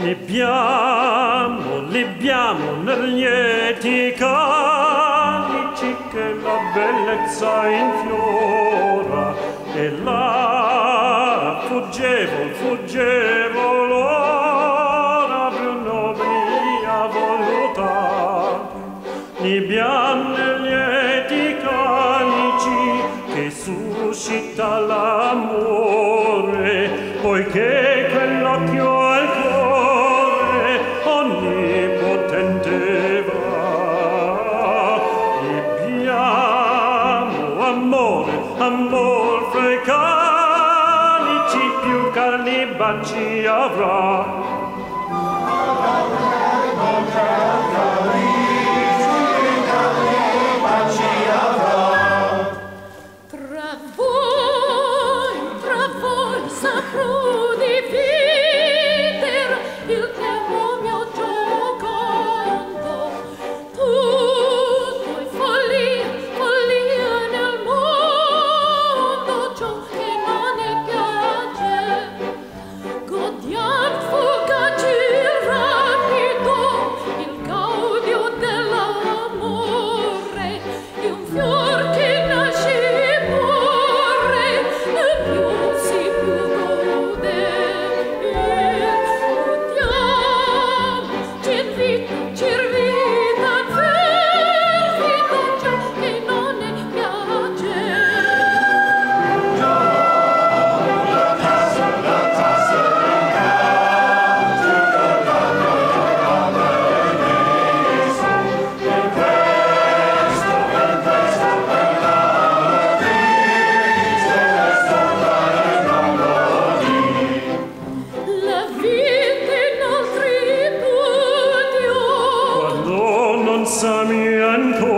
Nebbiamo, nebbiamo nel lieti calici che la bellezza infiora e la fuggevol, fuggevol ora più nobria voluta. Nebbiamo nel lieti calici che suscita l'amore amor fra i canici più carni baci avrà. Consamiento